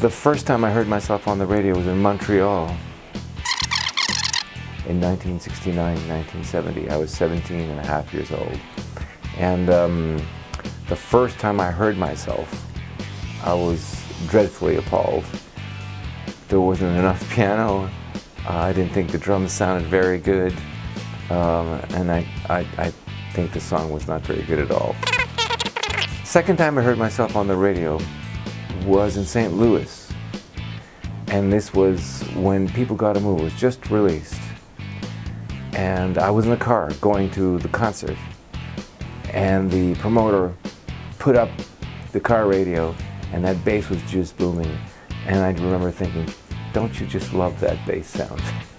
The first time I heard myself on the radio was in Montreal in 1969, 1970. I was 17 and a half years old. And um, the first time I heard myself, I was dreadfully appalled. There wasn't enough piano. Uh, I didn't think the drums sounded very good. Um, and I, I, I think the song was not very good at all. Second time I heard myself on the radio was in St. Louis. And this was when People Gotta Move was just released. And I was in the car going to the concert. And the promoter put up the car radio and that bass was just booming. And I remember thinking, don't you just love that bass sound?